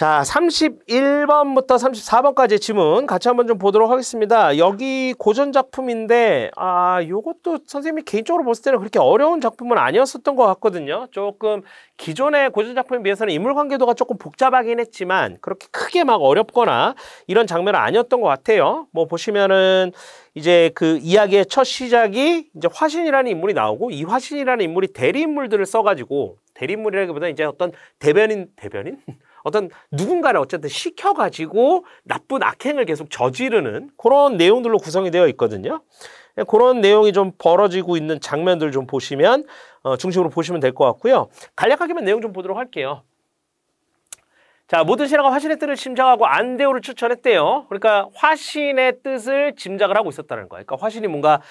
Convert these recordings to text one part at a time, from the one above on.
자, 31번부터 34번까지 지문 같이 한번 좀 보도록 하겠습니다. 여기 고전 작품인데, 아, 요것도 선생님이 개인적으로 봤을 때는 그렇게 어려운 작품은 아니었었던 것 같거든요. 조금 기존의 고전 작품에 비해서는 인물 관계도가 조금 복잡하긴 했지만, 그렇게 크게 막 어렵거나 이런 장면은 아니었던 것 같아요. 뭐 보시면은 이제 그 이야기의 첫 시작이 이제 화신이라는 인물이 나오고, 이 화신이라는 인물이 대리 인물들을 써가지고, 대리 인물이라기보다 이제 어떤 대변인, 대변인? 어떤 누군가를 어쨌든 시켜가지고 나쁜 악행을 계속 저지르는 그런 내용들로 구성이 되어 있거든요. 그런 내용이 좀 벌어지고 있는 장면들 좀 보시면 어, 중심으로 보시면 될 것 같고요. 간략하게만 내용 좀 보도록 할게요. 자, 모든 신하가 화신의 뜻을 짐작하고 안대호를 추천했대요. 그러니까 화신의 뜻을 짐작을 하고 있었다는 거예요. 그러니까 화신이 뭔가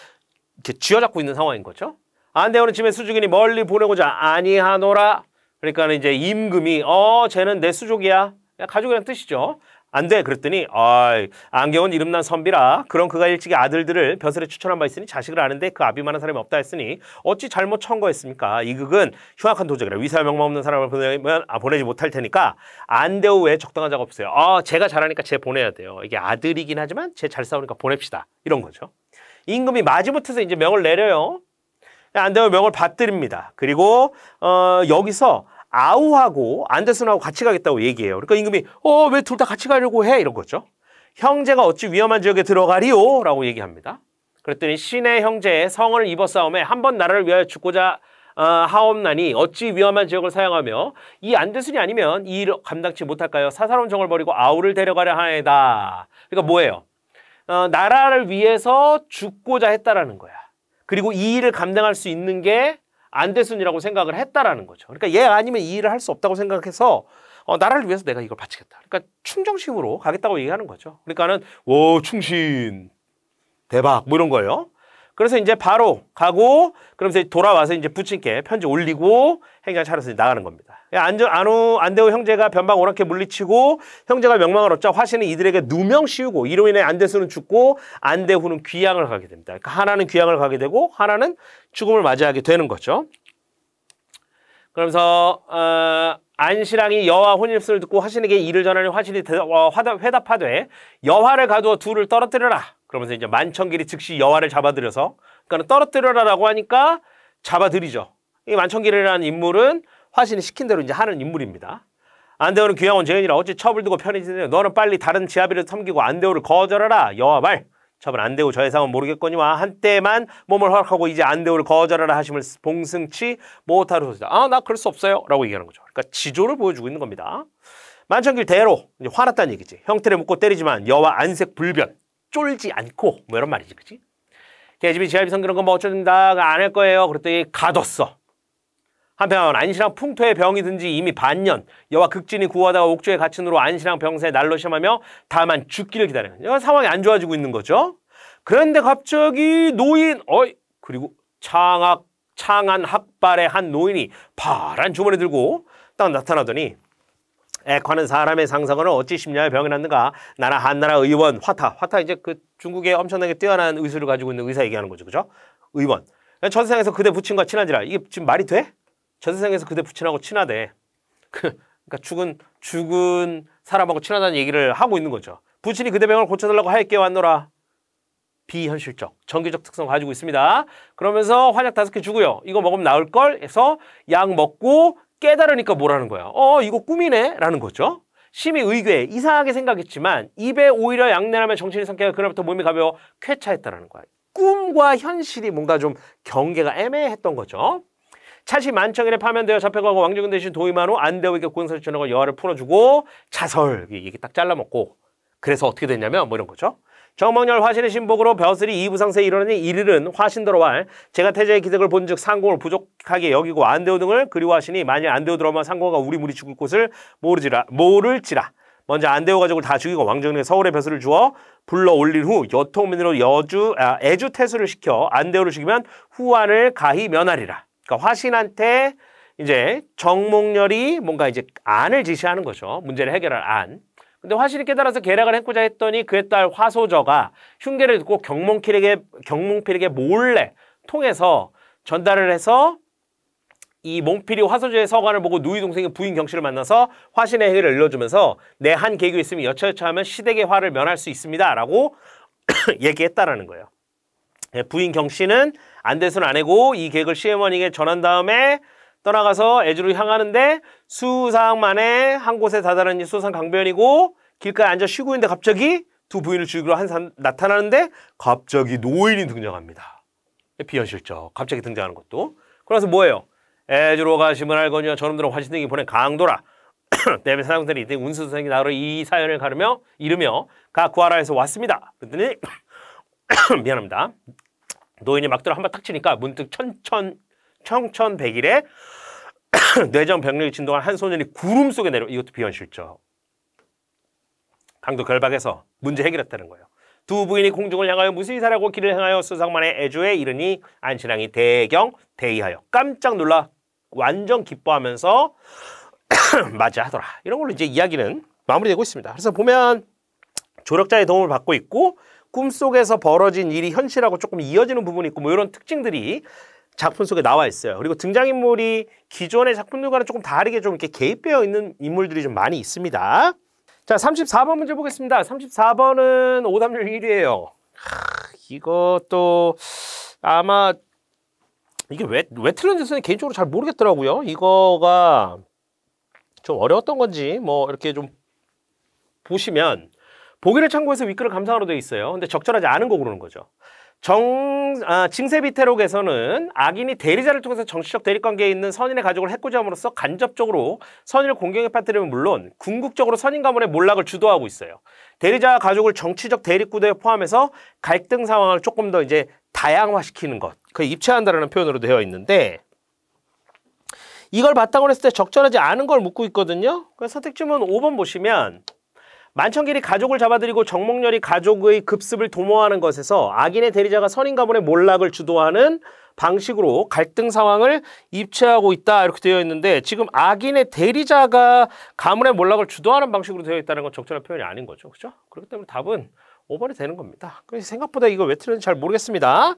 이렇게 쥐어잡고 있는 상황인 거죠. 안대호는 짐의 수중이니 멀리 보내고자 아니하노라 그러니까 이제 임금이 어 쟤는 내 수족이야 가족이란 뜻이죠. 안 돼. 그랬더니 아 안경은 이름난 선비라 그런 그가 일찍이 아들들을 벼슬에 추천한 바 있으니 자식을 아는데 그 아비만한 사람이 없다 했으니 어찌 잘못 청거했습니까? 이 극은 흉악한 도적이라 위사 명망 없는 사람을 보내면 아, 보내지 못할 테니까 안 대우 외에 적당한 자가 없어요. 아 제가 잘하니까 쟤 보내야 돼요. 이게 아들이긴 하지만 쟤 잘 싸우니까 보냅시다. 이런 거죠. 임금이 마지못해서 이제 명을 내려요. 안대우 명을 받드립니다. 그리고 어, 여기서 아우하고 안데슨하고 같이 가겠다고 얘기해요. 그러니까 임금이 어 왜 둘 다 같이 가려고 해 이런 거죠. 형제가 어찌 위험한 지역에 들어가리요? 라고 얘기합니다. 그랬더니 신의 형제의 성을 입어 싸움에 한 번 나라를 위하여 죽고자 어, 하옵나니 어찌 위험한 지역을 사용하며 이 안데슨이 아니면 이 일을 감당치 못할까요? 사사로운 정을 버리고 아우를 데려가려 하에다. 그러니까 뭐예요? 어, 나라를 위해서 죽고자 했다라는 거야. 그리고 이 일을 감당할 수 있는 게 안대순이라고 생각을 했다라는 거죠. 그러니까 얘 아니면 이 일을 할 수 없다고 생각해서 어, 나라를 위해서 내가 이걸 바치겠다. 그러니까 충정심으로 가겠다고 얘기하는 거죠. 그러니까는 오 충신 대박 뭐 이런 거예요. 그래서 이제 바로 가고 그러면서 돌아와서 이제 부친께 편지 올리고 행장 차려서 나가는 겁니다. 안저, 안우, 안대우 형제가 변방 오랑캐 물리치고 형제가 명망을 얻자 화신은 이들에게 누명 씌우고 이로 인해 안대수는 죽고 안대후는 귀양을 가게 됩니다. 그러니까 하나는 귀양을 가게 되고 하나는 죽음을 맞이하게 되는 거죠. 그러면서 어, 안신랑이 여화 혼인습을 듣고 화신에게 이를 전하니 화신이 어, 회답하되 여화를 가두어 둘을 떨어뜨려라. 그러면서 이제 만천길이 즉시 여화를 잡아들여서 그러니까 떨어뜨려라라고 하니까 잡아들이죠. 이 만천길이라는 인물은 화신이 시킨 대로 이제 하는 인물입니다. 안대호는 귀양원 재현이라 어찌 첩을 두고 편해지느냐 너는 빨리 다른 지아비를 섬기고 안대호를 거절하라 여와 말 첩은 안대호 저 예상은 모르겠거니와. 한때만 몸을 허락하고 이제 안대호를 거절하라 하심을 봉승치 못하로소이다 아 나 그럴 수 없어요. 라고 얘기하는 거죠. 그러니까 지조를 보여주고 있는 겁니다. 만천길 대로 이제 화났다는 얘기지. 형틀에 묶고 때리지만 여와 안색 불변 쫄지 않고 뭐 이런 말이지 그치? 계집이 지하비 성기는 건 뭐 어쩌든다 안 할 거예요. 그랬더니 가뒀어 한편 안신랑 풍토의 병이 든 지 이미 반년 여와 극진이 구하다가 옥조에 갇힌 후로 안신랑 병세에 날로 심하며 다만 죽기를 기다리는 상황이 안 좋아지고 있는 거죠. 그런데 갑자기 노인 어이 그리고 창학 창한 학발의 한 노인이 파란 주머니 들고 딱 나타나더니 액화는 사람의 상상은 어찌 십냐의 병이 났는가? 나라 한나라 의원 화타. 화타 이제 그 중국에 엄청나게 뛰어난 의술을 가지고 있는 의사 얘기하는 거죠. 그죠? 의원. 전 세상에서 그대 부친과 친하지라. 이게 지금 말이 돼? 전 세상에서 그대 부친하고 친하대 그, 그러니까 죽은 죽은 사람하고 친하다는 얘기를 하고 있는 거죠 부친이 그대 병을 고쳐달라고 할게 왔노라 비현실적, 정기적 특성 가지고 있습니다. 그러면서 환약 다섯 개 주고요. 이거 먹으면 나을 걸 해서 약 먹고 깨달으니까 뭐라는 거야. 어, 이거 꿈이네? 라는 거죠. 심히 의궤, 이상하게 생각했지만 입에 오히려 양내라면 정신이 상쾌하 그날부터 몸이 가벼워 쾌차했다라는 거야. 꿈과 현실이 뭔가 좀 경계가 애매했던 거죠. 차시 만청일에 파면되어 잡혀가고 왕정은 대신 도임한 후 안대우에게 고행사를 전하고 여화를 풀어주고 자설 이게 딱 잘라먹고 그래서 어떻게 됐냐면 뭐 이런 거죠. 정몽열 화신의 신복으로 벼슬이 이부상세에 이르니 이르는 화신도로왈 제가 태자의 기득을 본즉 상공을 부족하게 여기고 안대우 등을 그리워하시니 만일 안대우 들어오면 상공가 우리 무리 죽을 곳을 모르지라 모를지라 먼저 안대우 가족을 다 죽이고 왕정에게 서울의 벼슬을 주어 불러 올린 후 여통민으로 여주 아, 애주 태수를 시켜 안대우를 죽이면 후안을 가히 면하리라. 그러니까 화신한테 이제 정몽열이 뭔가 이제 안을 지시하는 거죠. 문제를 해결할 안. 근데 화실이 깨달아서 계략을 했고자 했더니 그의 딸 화소저가 흉계를 듣고 경몽필에게 경몽필에게 몰래 통해서 전달을 해서 이 몽필이 화소재의 서관을 보고 누이 동생의 부인 경씨를 만나서 화신의 행위를 일러주면서 내 한 계획이 있으면 여차여차하면 시댁의 화를 면할 수 있습니다라고 얘기했다라는 거예요. 예, 부인 경씨는 안 돼서는 안 해고 이 계획을 시어머니에게 전한 다음에 떠나가서 애주로 향하는데 수상 만에 한 곳에 다다르니 수상 강변이고 길가에 앉아 쉬고 있는데 갑자기 두 부인을 죽이러 한 사람 나타나는데 갑자기 노인이 등장합니다. 비현실적. 갑자기 등장하는 것도. 그래서 뭐예요? 애주로 가심을 알거니와 저놈들은 화신등이 보낸 강도라. 때문에 사장들이 이때 운수선생이 나로 이 사연을 가르며 이르며 가 구하라에서 왔습니다. 그랬더니 미안합니다. 노인이 막들어 한번 탁 치니까 문득 천천 청천백일에 뇌정 병력이 진동한 한 소년이 구름 속에 내려 이것도 비현실적. 강도 결박해서 문제 해결했다는 거예요. 두 부인이 공중을 향하여 무수히사라고 길을 향하여 수상만의 애주에 이르니 안신랑이 대경 대의하여 깜짝 놀라 완전 기뻐하면서 맞이하더라. 이런 걸로 이제 이야기는 마무리되고 있습니다. 그래서 보면 조력자의 도움을 받고 있고 꿈속에서 벌어진 일이 현실하고 조금 이어지는 부분이 있고 뭐 이런 특징들이 작품 속에 나와 있어요. 그리고 등장인물이 기존의 작품들과는 조금 다르게 좀 이렇게 개입되어 있는 인물들이 좀 많이 있습니다. 자, 34번 문제 보겠습니다. 34번은 오답률 1위에요. 이것도 아마 이게 왜, 왜 틀렸는지는 개인적으로 잘 모르겠더라고요. 이거가 좀 어려웠던 건지 뭐 이렇게 좀 보시면 보기를 참고해서 윗글을 감상하로 되어 있어요. 근데 적절하지 않은 거 고르는 거죠. 정, 아, 징세비태록에서는 악인이 대리자를 통해서 정치적 대립관계에 있는 선인의 가족을 해코지함으로써 간접적으로 선인을 공경에 빠뜨리면 물론 궁극적으로 선인 가문의 몰락을 주도하고 있어요. 대리자와 가족을 정치적 대립구도에 포함해서 갈등 상황을 조금 더 이제 다양화시키는 것, 그 입체한다라는 표현으로 되어 있는데 이걸 바탕으로 했을 때 적절하지 않은 걸 묻고 있거든요. 그래서 선택지문 5번 보시면 만천길이 가족을 잡아들이고 정목렬이 가족의 급습을 도모하는 것에서 악인의 대리자가 선인 가문의 몰락을 주도하는 방식으로 갈등 상황을 입체하고 있다 이렇게 되어 있는데 지금 악인의 대리자가 가문의 몰락을 주도하는 방식으로 되어 있다는 건 적절한 표현이 아닌 거죠. 그렇죠? 그렇기 때문에 답은 5번이 되는 겁니다. 생각보다 이거 왜 틀렸는지 잘 모르겠습니다.